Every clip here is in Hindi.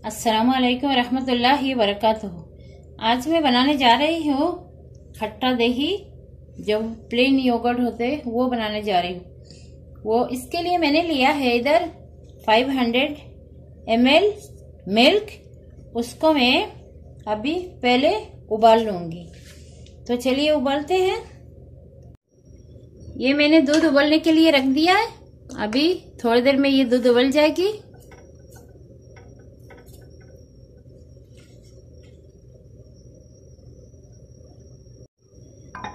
असलकम वरहमतुल्लाहि वरकatuh आज मैं बनाने जा रही हूँ खट्टा दही। जो प्लेन योगर्ट होते हैं वो बनाने जा रही हूँ। वो इसके लिए मैंने लिया है इधर 500 ml मिल्क उसको मैं अभी पहले उबाल लूँगी। तो चलिए उबालते हैं। ये मैंने दूध उबलने के लिए रख दिया है। अभी थोड़ी देर में ये दूध उबल जाएगी।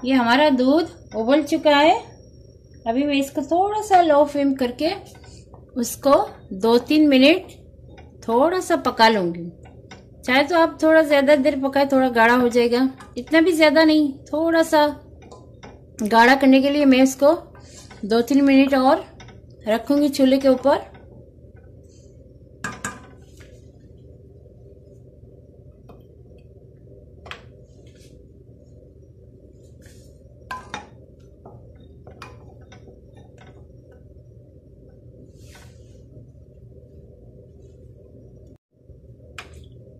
ये हमारा दूध उबल चुका है। अभी मैं इसको थोड़ा सा लो फ्लेम करके उसको दो तीन मिनट थोड़ा सा पका लूँगी। चाहे तो आप थोड़ा ज़्यादा देर पकाए, थोड़ा गाढ़ा हो जाएगा। इतना भी ज़्यादा नहीं थोड़ा सा गाढ़ा करने के लिए मैं इसको दो तीन मिनट और रखूँगी चूल्हे के ऊपर।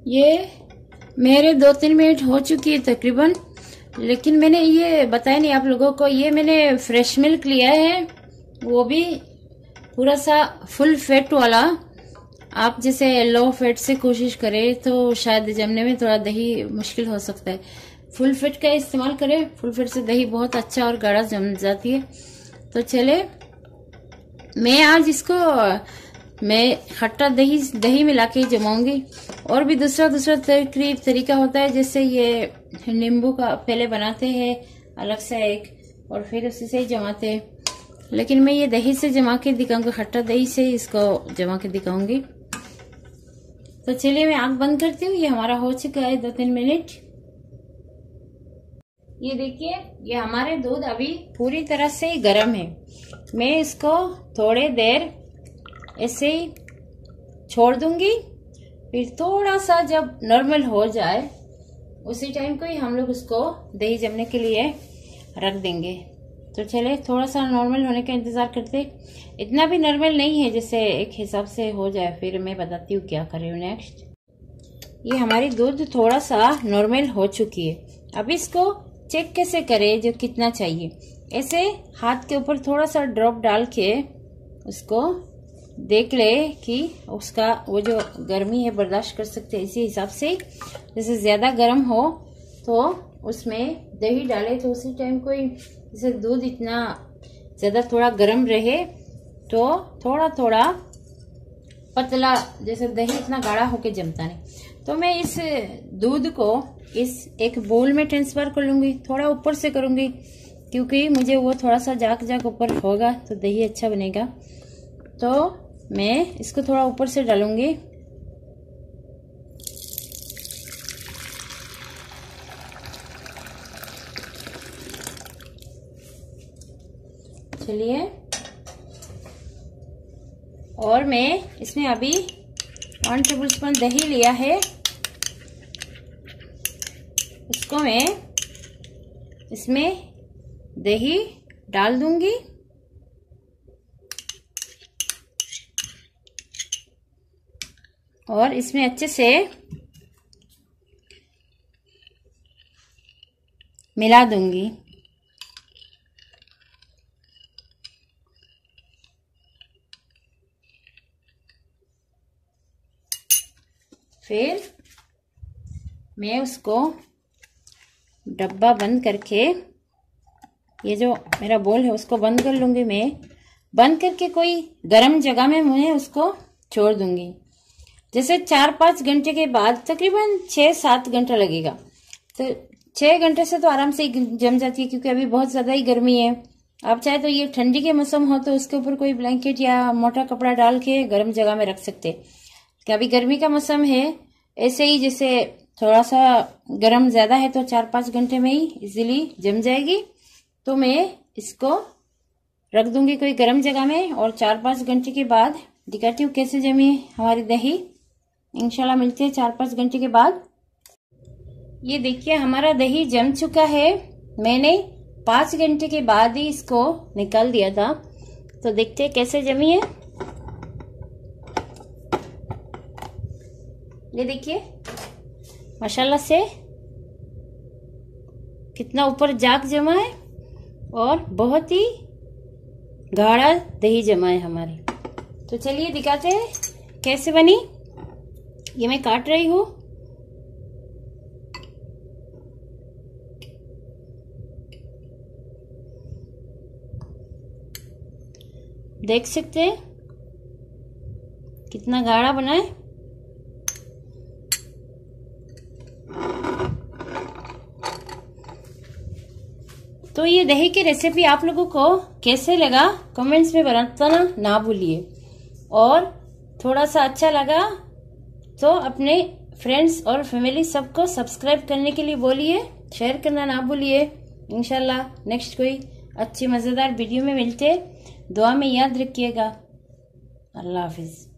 ये मेरे दो तीन मिनट हो चुकी है तकरीबन, लेकिन मैंने ये बताया नहीं आप लोगों को, ये मैंने फ्रेश मिल्क लिया है, वो भी पूरा सा फुल फैट वाला। आप जैसे लो फैट से कोशिश करें तो शायद जमने में थोड़ा दही मुश्किल हो सकता है। फुल फैट का इस्तेमाल करें, फुल फैट से दही बहुत अच्छा और गाढ़ा जम जाती है। तो चले, मैं आज इसको मैं खट्टा दही दही मिला के जमाऊँगी। और भी दूसरा दूसरा तकरीब तरीका होता है, जैसे ये नींबू का पहले बनाते हैं, अलग से एक, और फिर उसी से ही जमाते हैं। लेकिन मैं ये दही से जमा के दिखाऊँगी, खट्टा दही से इसको जमा के दिखाऊँगी। तो चलिए मैं आग बंद करती हूँ, ये हमारा हो चुका है दो तीन मिनट। ये देखिए, ये हमारे दूध अभी पूरी तरह से गर्म है। मैं इसको थोड़े देर ऐसे ही छोड़ दूँगी। फिर थोड़ा सा जब नॉर्मल हो जाए, उसी टाइम को ही हम लोग उसको दही जमने के लिए रख देंगे। तो चले थोड़ा सा नॉर्मल होने का इंतज़ार करते। इतना भी नॉर्मल नहीं है जैसे एक हिसाब से हो जाए। फिर मैं बताती हूँ क्या कर नेक्स्ट ये हमारी दूध थोड़ा सा नॉर्मल हो चुकी है। अब इसको चेक कैसे करें जो कितना चाहिए। ऐसे हाथ के ऊपर थोड़ा सा ड्रॉप डाल के उसको देख ले कि उसका वो जो गर्मी है बर्दाश्त कर सकते हैं इसी हिसाब से। जैसे ज़्यादा गर्म हो तो उसमें दही डाले तो उसी टाइम कोई, जैसे दूध इतना ज़्यादा थोड़ा गर्म रहे तो थोड़ा थोड़ा पतला, जैसे दही इतना गाढ़ा होके जमता नहीं। तो मैं इस दूध को इस एक बोल में ट्रांसफ़र कर लूँगी, थोड़ा ऊपर से करूँगी, क्योंकि मुझे वो थोड़ा सा जाक जाक ऊपर होगा तो दही अच्छा बनेगा। तो मैं इसको थोड़ा ऊपर से डालूँगी। चलिए। और मैं इसमें अभी वन टेबल स्पून दही लिया है। उसको मैं इसमें दही डाल दूँगी। और इसमें अच्छे से मिला दूँगी। फिर मैं उसको डब्बा बंद करके, ये जो मेरा बोल है उसको बंद कर लूँगी मैं। बंद करके कोई गर्म जगह में मैं उसको छोड़ दूँगी। जैसे चार पाँच घंटे के बाद तकरीबन छः सात घंटा लगेगा। तो छः घंटे से तो आराम से जम जाती है, क्योंकि अभी बहुत ज़्यादा ही गर्मी है। आप चाहे तो ये ठंडी के मौसम हो तो उसके ऊपर कोई ब्लैंकेट या मोटा कपड़ा डाल के गर्म जगह में रख सकते अभी गर्मी का मौसम है, ऐसे ही जैसे थोड़ा सा गर्म ज़्यादा है तो चार पाँच घंटे में ही इजीली जम जाएगी। तो मैं इसको रख दूँगी कोई गर्म जगह में और चार पाँच घंटे के बाद दिखाती हूँ कैसे जमी हमारी दही? इंशाल्लाह मिलते हैं चार पाँच घंटे के बाद। ये देखिए, हमारा दही जम चुका है। मैंने पाँच घंटे के बाद ही इसको निकाल दिया था। तो देखते हैं कैसे जमी है। ये देखिए, माशाल्लाह से कितना ऊपर जाग जमा है और बहुत ही गाढ़ा दही जमा है हमारी। तो चलिए दिखाते हैं कैसे बनी। ये मैं काट रही हूँ। देख सकते हैं? कितना गाढ़ा बना है। तो ये दही की रेसिपी आप लोगों को कैसे लगा? कमेंट्स में बताना ना भूलिए। और थोड़ा सा अच्छा लगा तो अपने फ्रेंड्स और फैमिली सबको सब्सक्राइब करने के लिए बोलिए। शेयर करना ना भूलिए। इनशाला नेक्स्ट कोई अच्छी मज़ेदार वीडियो में मिलते। दुआ में याद रखिएगा। अल्लाह हाफिज़।